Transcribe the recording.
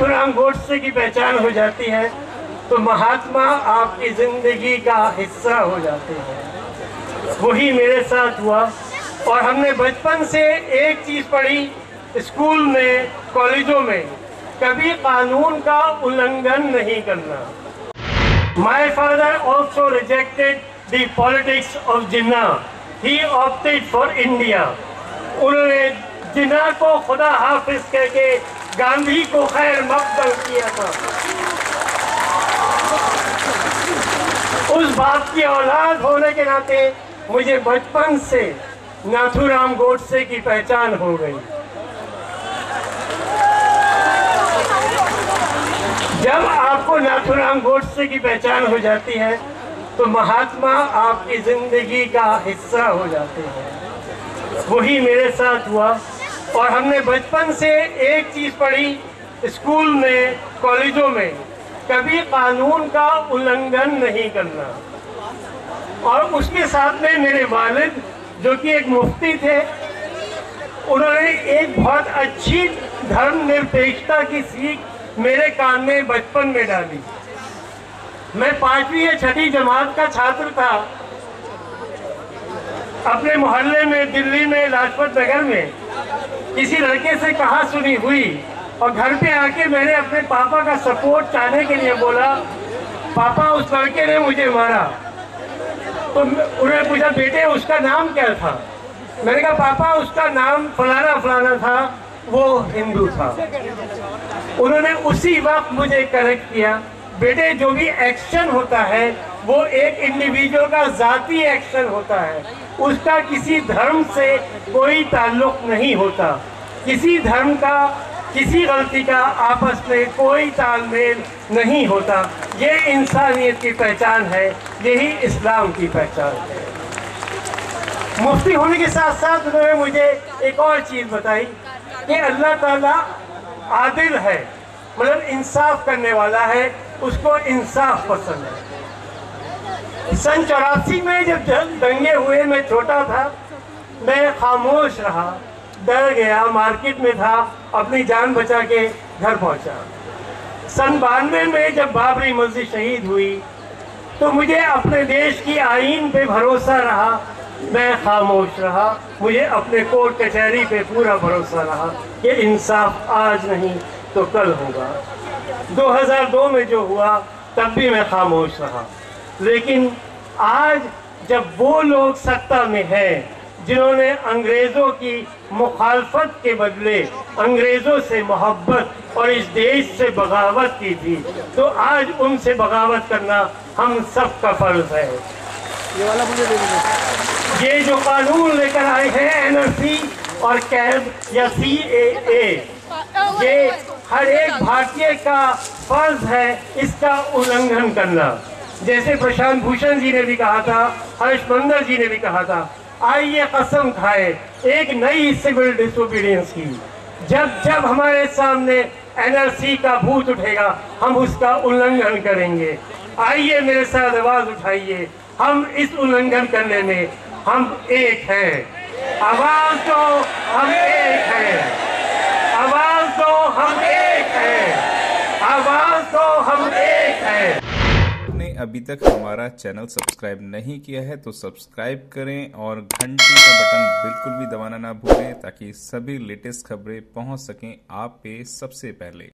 ہاتھوں انگوٹ سے کی پہچان ہو جاتی ہے، تو مہاتما آپ کی زندگی کا حصہ ہو جاتے ہیں۔ وہی میرے ساتھ ہوا۔ اور ہم نے بچپن سے ایک چیز پڑھی اسکول میں، کالجوں میں۔ کبھی قانون کا النگھن نہیں کرنا۔ My father also rejected the politics of Jinnah He opted for India انہوں نے جنا کو خدا حافظ کہہ کے گاندھی کو خیر مقبل کیا تھا۔ اس باپ کی اولاد ہونے کے ناطے مجھے بچپن سے ناتھو رام گوڈسے کی پہچان ہو گئی۔ جب آپ کو ناتھو رام گوڈسے کی پہچان ہو جاتی ہے، تو مہاتما آپ کی زندگی کا حصہ ہو جاتے ہیں۔ وہی میرے ساتھ ہوا۔ اور ہم نے بچپن سے ایک چیز پڑھی اسکول میں، کالجوں میں، کبھی قانون کا النگھن نہیں کرنا۔ اور اس کے ساتھ میں میرے والد، جو کہ ایک مفتی تھے، انہوں نے ایک بہت اچھی دھرم نرپیشتا کی سیکھ میرے کان میں بچپن میں ڈالی۔ میں پانچویں یا چھٹی جماعت کا چھاتر تھا۔ اپنے محلے میں، دلی میں، لاجپت نگر میں۔ کسی لڑکے سے کہا سنی ہوئی؟ اور گھر پہ آکے میں نے اپنے پاپا کا سپورٹ چاہنے کے لیے بولا، پاپا، اس لڑکے نے مجھے مارا۔ تو انہوں نے پوچھا، بیٹے، اس کا نام کیا تھا؟ میں نے کہا، پاپا، اس کا نام فلانا فلانا تھا، وہ ہندو تھا۔ انہوں نے اسی وقت مجھے کریکٹ کیا۔ بیٹے، جو بھی ایکشن ہوتا ہے، وہ ایک انڈیویجول کا ذاتی ایکشن ہوتا ہے۔ اس کا کسی دھرم سے کوئی تعلق نہیں ہوتا۔ کسی دھرم کا، کسی غلطی کا آپس میں کوئی تال میل نہیں ہوتا۔ یہ انسانیت کی پہچان ہے، یہی اسلام کی پہچان ہے۔ مفتی ہونے کے ساتھ ساتھ انہوں نے مجھے ایک اور چیز بتائی کہ اللہ تعالیٰ عادل ہے مطلب انصاف کرنے والا ہے۔ اس کو انصاف پسند ہے۔ سن چوراسی میں جب دنگے ہوئے میں چھوٹا تھا، میں خاموش رہا، ڈر گیا، مارکیٹ میں تھا، اپنی جان بچا کے گھر پہنچا۔ سن بانوے میں جب بابری مسجد شہید ہوئی، تو مجھے اپنے دیش کی آئین پہ بھروسہ رہا۔ میں خاموش رہا، مجھے اپنے کوٹ کچہری پہ پورا بھروسہ رہا۔ یہ انصاف آج نہیں۔ تو کل ہوگا۔ دو ہزار دو میں جو ہوا تب بھی میں خاموش رہا۔ لیکن آج جب وہ لوگ سکتہ میں ہیں جنہوں نے انگریزوں کی مخالفت کے بدلے انگریزوں سے محبت اور اس دیش سے بغاوت کی تھی تو آج ان سے بغاوت کرنا ہم سب کا فرض ہے۔ یہ جو قانون لے کر آئے ہیں این سی اور کیب یا سی اے اے یہ ہر ایک بھارتی کا فرض ہے اس کا اُلنگھن کرنا۔ جیسے پرشان بھوشن جی نے بھی کہا تھا، ہرش مندر جی نے بھی کہا تھا، آئیے قسم کھائے ایک نئی سیول ڈسوپیڈینس کی۔ جب جب ہمارے سامنے این آر سی کا بھوت اٹھے گا، ہم اس کا اُلنگھن کریں گے۔ آئیے میرے ساتھ آواز اٹھائیے، ہم اس اُلنگھن کرنے میں ہم ایک ہیں۔ آواز تو ہم ایک ہیں۔ آواز تو ہم ایک نے ابھی تک ہمارا چینل سبسکرائب نہیں کیا ہے تو سبسکرائب کریں اور گھنٹی کا بٹن بالکل بھی دبانا نہ بھولیں تاکہ سبھی لیٹسٹ خبریں پہنچ سکیں آپ پہ سب سے پہلے۔